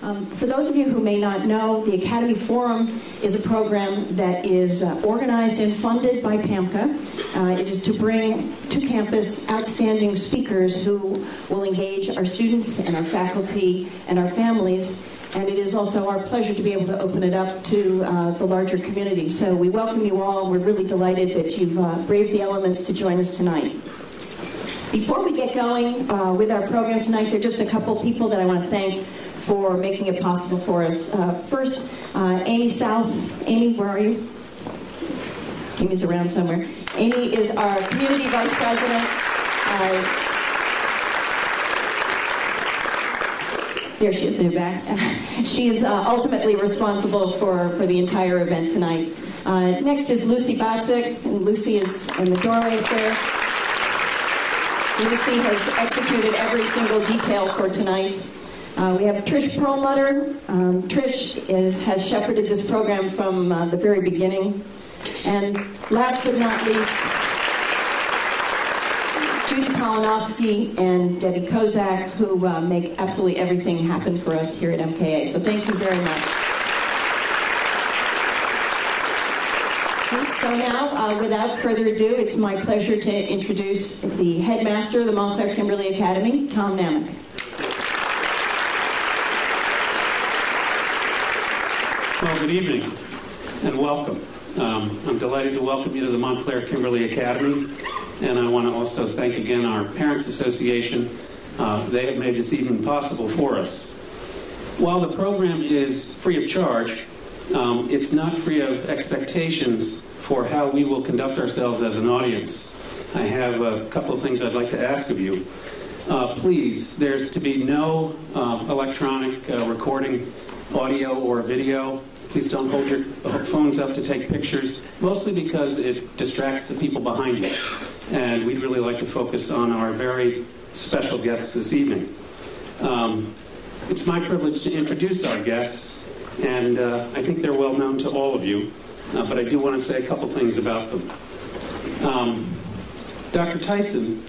Um, for those of you who may not know, the Academy Forum is a program that is uh, organized and funded by PAMCA. Uh, it is to bring to campus outstanding speakers who will engage our students and our faculty and our families. And it is also our pleasure to be able to open it up to uh, the larger community. So we welcome you all. We're really delighted that you've uh, braved the elements to join us tonight. Before we get going uh, with our program tonight, there are just a couple people that I want to thank for making it possible for us. Uh, first, uh, Amy South. Amy, where are you? Amy's around somewhere. Amy is our community vice president. Uh, there she is in the back. she is uh, ultimately responsible for, for the entire event tonight. Uh, next is Lucy Batzik, and Lucy is in the doorway there. Lucy has executed every single detail for tonight. Uh, we have Trish Perlmutter. Um, Trish is, has shepherded this program from uh, the very beginning. And last but not least, Judy Polinovsky and Debbie Kozak, who uh, make absolutely everything happen for us here at MKA. So thank you very much. So now, uh, without further ado, it's my pleasure to introduce the headmaster of the Montclair Kimberley Academy, Tom Nammack. Good evening and welcome. Um, I'm delighted to welcome you to the Montclair Kimberley Academy, and I want to also thank again our Parents Association. Uh, they have made this evening possible for us. While the program is free of charge, um, it's not free of expectations for how we will conduct ourselves as an audience. I have a couple of things I'd like to ask of you. Uh, please, there's to be no uh, electronic recording audio or video. Please don't hold your phones up to take pictures, mostly because it distracts the people behind you. And we'd really like to focus on our very special guests this evening. Um, it's my privilege to introduce our guests, and uh, I think they're well known to all of you, uh, but I do want to say a couple things about them. Um, Dr. Tyson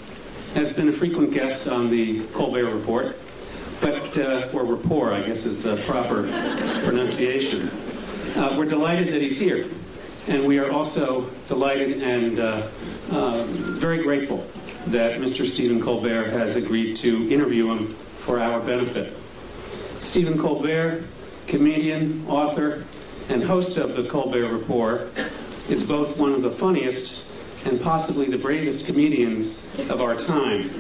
has been a frequent guest on the Colbert Report but uh, or rapport, I guess, is the proper pronunciation. Uh, we're delighted that he's here, and we are also delighted and uh, uh, very grateful that Mr. Stephen Colbert has agreed to interview him for our benefit. Stephen Colbert, comedian, author, and host of the Colbert Report, is both one of the funniest and possibly the bravest comedians of our time.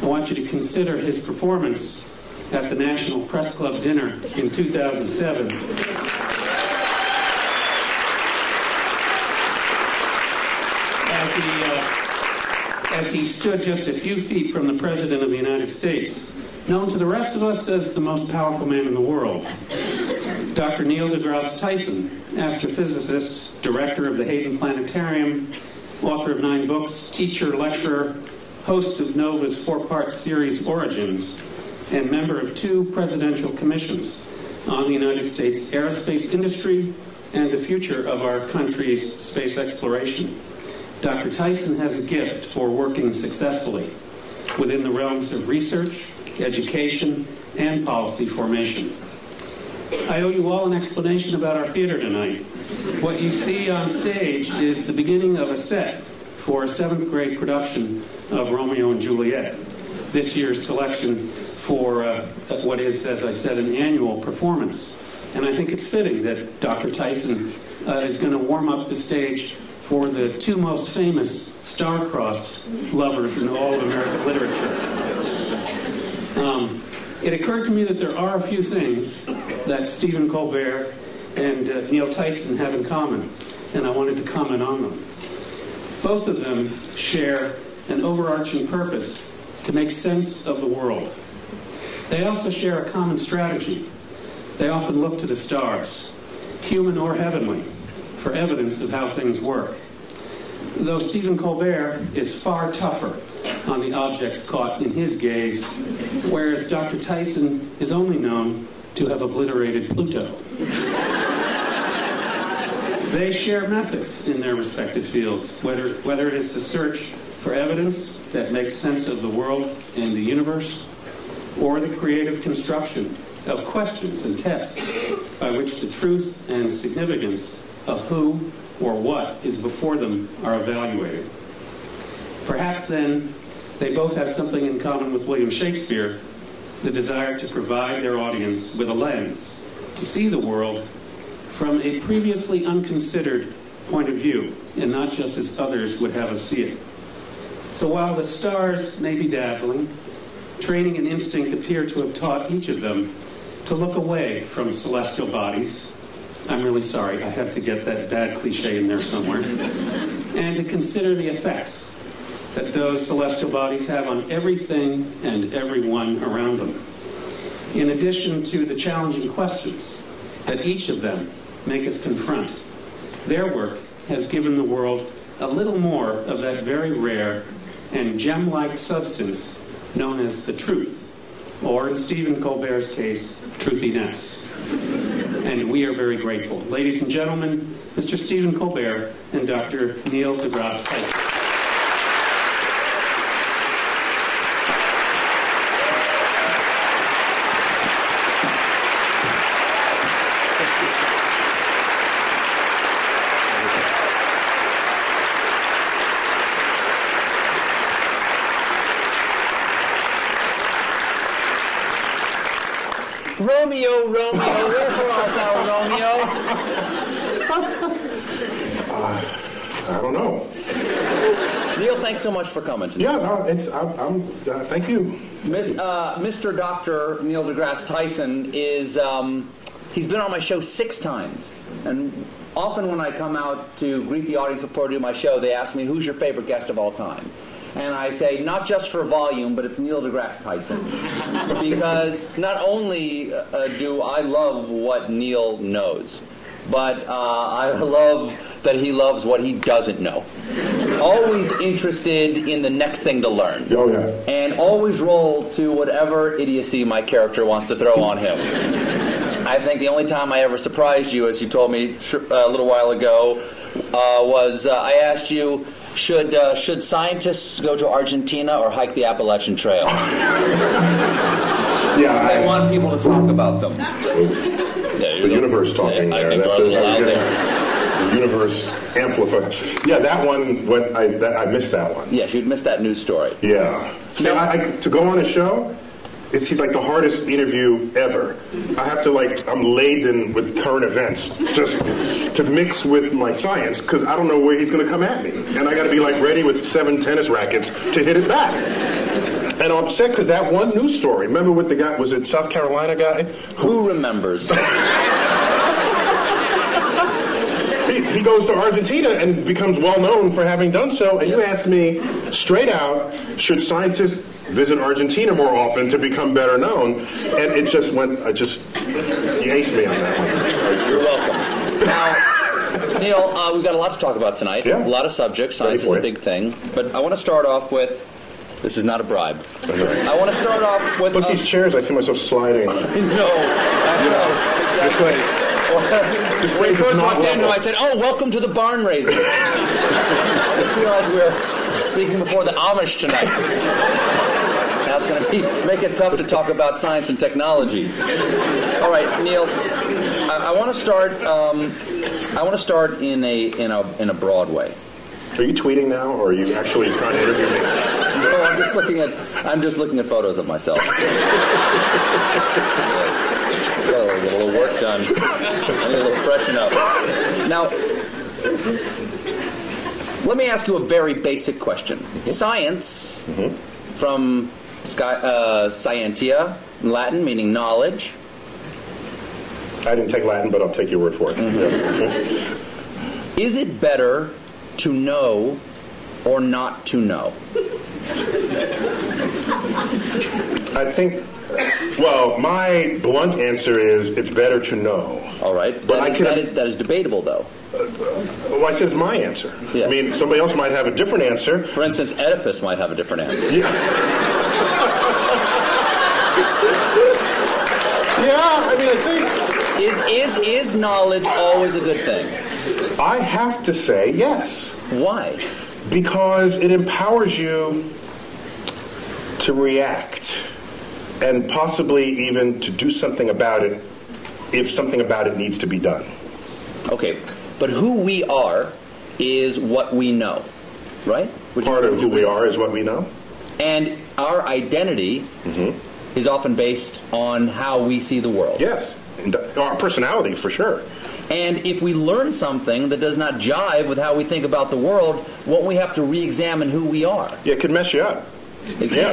I want you to consider his performance at the National Press Club dinner in 2007. As he, uh, as he stood just a few feet from the President of the United States, known to the rest of us as the most powerful man in the world. Dr. Neil deGrasse Tyson, astrophysicist, director of the Hayden Planetarium, author of nine books, teacher, lecturer, host of NOVA's four-part series Origins, and member of two presidential commissions on the United States aerospace industry and the future of our country's space exploration. Dr. Tyson has a gift for working successfully within the realms of research, education, and policy formation. I owe you all an explanation about our theater tonight. What you see on stage is the beginning of a set for a seventh grade production of Romeo and Juliet. This year's selection for uh, what is, as I said, an annual performance. And I think it's fitting that Dr. Tyson uh, is going to warm up the stage for the two most famous star-crossed lovers in all of American literature. Um, it occurred to me that there are a few things that Stephen Colbert and uh, Neil Tyson have in common, and I wanted to comment on them. Both of them share an overarching purpose to make sense of the world. They also share a common strategy. They often look to the stars, human or heavenly, for evidence of how things work. Though Stephen Colbert is far tougher on the objects caught in his gaze, whereas Dr. Tyson is only known to have obliterated Pluto. they share methods in their respective fields, whether, whether it is the search for evidence that makes sense of the world and the universe, or the creative construction of questions and tests by which the truth and significance of who or what is before them are evaluated. Perhaps then they both have something in common with William Shakespeare the desire to provide their audience with a lens to see the world from a previously unconsidered point of view and not just as others would have us see it. So while the stars may be dazzling, training and instinct appear to have taught each of them to look away from celestial bodies. I'm really sorry, I have to get that bad cliche in there somewhere. and to consider the effects that those celestial bodies have on everything and everyone around them. In addition to the challenging questions that each of them make us confront, their work has given the world a little more of that very rare and gem like substance known as the truth, or in Stephen Colbert's case, truthiness. And we are very grateful. Ladies and gentlemen, Mr. Stephen Colbert and Dr. Neil deGrasse Tyson. Romeo, Romeo, wherefore art thou, Romeo? I don't know. Neil, thanks so much for coming. Tonight. Yeah, no, it's, I'm, I'm uh, thank you. Miss, uh, Mr. Dr. Neil deGrasse Tyson is, um, he's been on my show six times. And often when I come out to greet the audience before I do my show, they ask me, who's your favorite guest of all time? And I say, not just for volume, but it's Neil deGrasse Tyson. because not only uh, do I love what Neil knows, but uh, I love that he loves what he doesn't know. Always interested in the next thing to learn. Oh, yeah. And always roll to whatever idiocy my character wants to throw on him. I think the only time I ever surprised you, as you told me uh, a little while ago, uh, was uh, I asked you, should, uh, should scientists go to Argentina or hike the Appalachian Trail? Yeah, I I, want people to talk about them. the universe talking I there. think That- we're a little that- there. The universe amplifies. Yeah, that one. What I that, I missed that one. Yes, you'd missed that news story. Yeah. See, I, I, to go on a show, it's like the hardest interview ever. I have to like I'm laden with current events just to mix with my science because I don't know where he's going to come at me, and I got to be like ready with seven tennis rackets to hit it back. And I'm upset because that one news story. Remember with the guy? Was it South Carolina guy? Who remembers? He, he goes to Argentina and becomes well known for having done so. And you ask me straight out, should scientists visit Argentina more often to become better known? And it just went, I just, you aced me on that one. You're welcome. Now, Neil, uh, we've got a lot to talk about tonight. Yeah. A lot of subjects. Science is a big thing. But I want to start off with this is not a bribe. I want to start off with. Uh, these chairs, I feel myself sliding. no, I know. It's like, this When is first walked in. I said, "Oh, welcome to the barn raising." I realized we were speaking before the Amish tonight. Now it's going to be make it tough to talk about science and technology. All right, Neil, I, I want to start. Um, I want to start in a in a in a broad way. Are you tweeting now, or are you actually trying to interview me? No, I'm just looking at I'm just looking at photos of myself. Get a little work done. I need a little freshen up. Now, let me ask you a very basic question. Science, from sci- uh, scientia, in Latin meaning knowledge. I didn't take Latin, but I'll take your word for it. Yeah. Is it better to know or not to know? I think, well, my blunt answer is it's better to know. All right, But That I is- can- that is that is debatable though. Well, I said it's my answer. Yeah. I mean, somebody else might have a different answer. For instance, Oedipus might have a different answer. Yeah, I mean, I think Is is is knowledge always a good thing? I have to say yes Why? because it empowers you to react and possibly even to do something about it if something about it needs to be done. Okay, but who we are is what we know, right? Would you- Part of who we are is what we know. And our identity Mm-hmm. is often based on how we see the world. Yes, and our personality for sure. And if we learn something that does not jive with how we think about the world, won't we have to re-examine who we are? Yeah, it could mess you up. Yeah,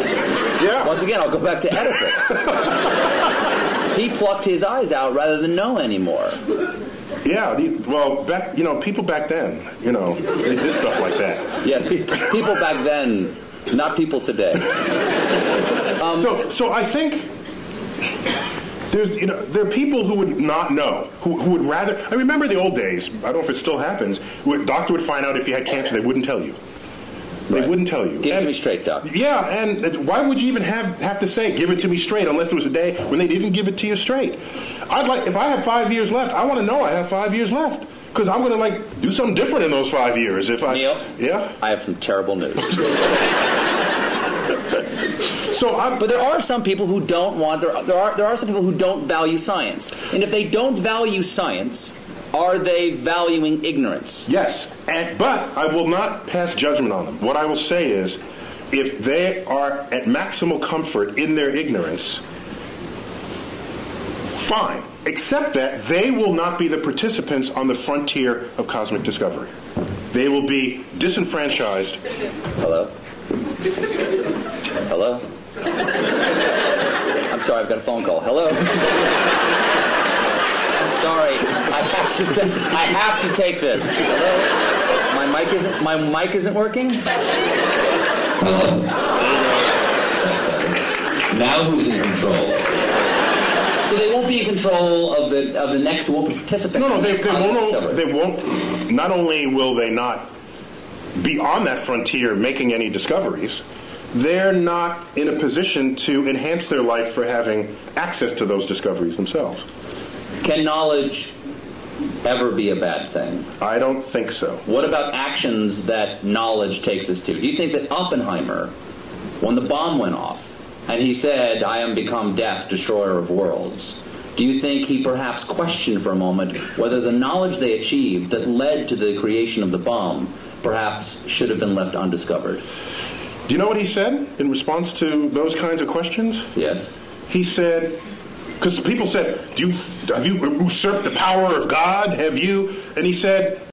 yeah. Once again, I'll go back to Oedipus. he plucked his eyes out rather than know anymore. Yeah, well, back you know, people back then, you know, they did stuff like that. Yes, pe- people back then, not people today. Um, so, so I think there's, you know, there are people who would not know, who, who would rather. I remember the old days. I don't know if it still happens. Doctor would find out if you had cancer, they wouldn't tell you. They Right. wouldn't tell you. Give it to me straight, Doc. Yeah, and why would you even have have to say "give it to me straight" unless there was a day when they didn't give it to you straight? I'd like if I have five years left, I want to know I have five years left because I'm going to like do something different in those five years. If I Neil? yeah, I have some terrible news. so I'm But there are some people who don't want, there, there, are, there are some people who don't value science. And if they don't value science, are they valuing ignorance? Yes, and, but I will not pass judgment on them. What I will say is, if they are at maximal comfort in their ignorance, fine. Except that they will not be the participants on the frontier of cosmic discovery. They will be disenfranchised. Hello? Hello? I'm sorry, I've got a phone call. Hello? sorry, I have to. ta- I have to take this. Hello? My mic isn't. My mic isn't working. Now who's in control? So they won't be in control of the of the next. Won't participate. No, no, they, they, won't, they won't. Not only will they not be on that frontier making any discoveries, they're not in a position to enhance their life for having access to those discoveries themselves. Can knowledge ever be a bad thing? I don't think so. What about actions that knowledge takes us to? Do you think that Oppenheimer, when the bomb went off, and he said, I am become death, destroyer of worlds, do you think he perhaps questioned for a moment whether the knowledge they achieved that led to the creation of the bomb perhaps should have been left undiscovered? Do you know what he said in response to those kinds of questions? Yes? He said, because people said, Do you, have you usurped the power of God? Have you? And he said,